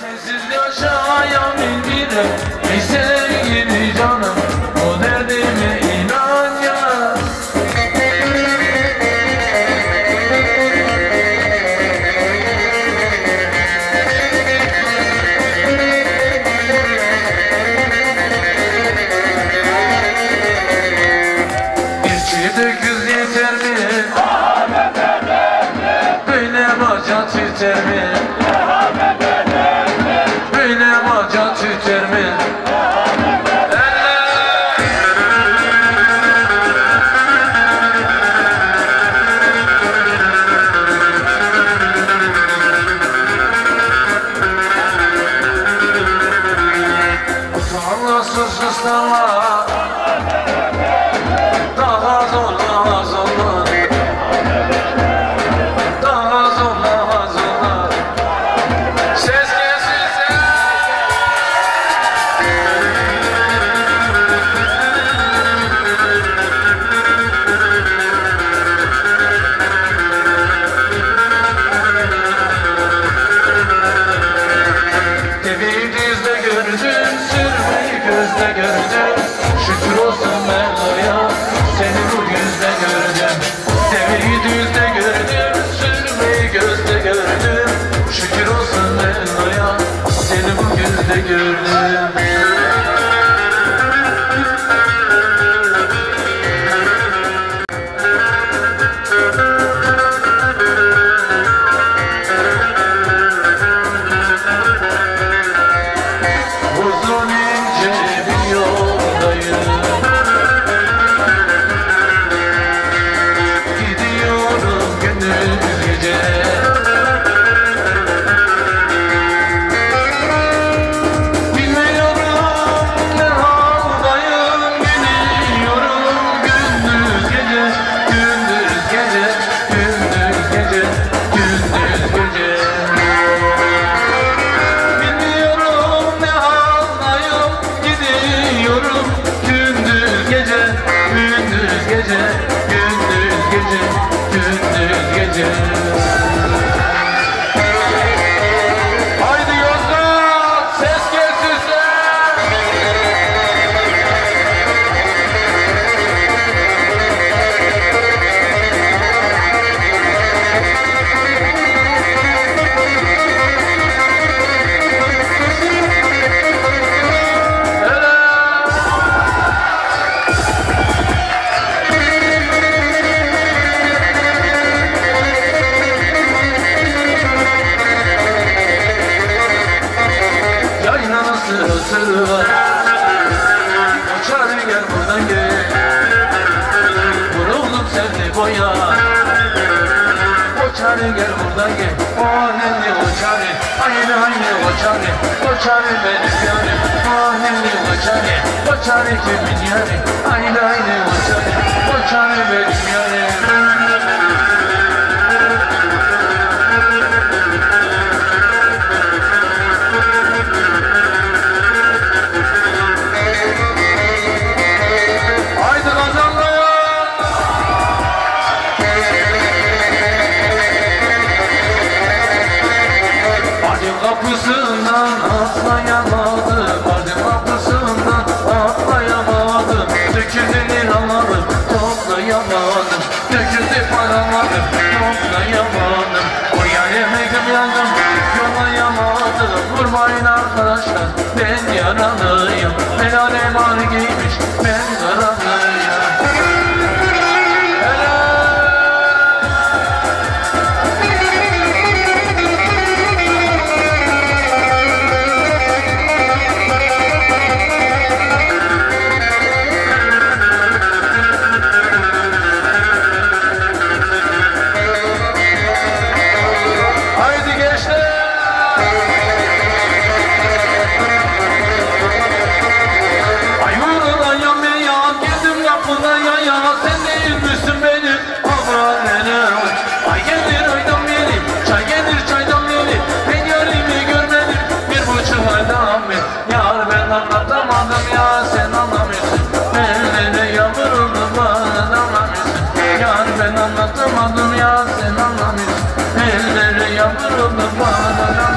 Sensiz yaşayan indire Bir sevgili canım O derdime inan ya İçide kız yeter mi? Böyle bahçe çiçer mi? Evi dizde gördüm, sürmeyi gözde gördüm Şükür olsun boya. Koçare gel burada gel. O henni koçare Aynı aynı koçare Koçare benim yarim O henni koçare Koçare kimin yarim Aynı aynı koçare I know yar ben anlatamadım ya sen anlamış Elleri yamırıldı bana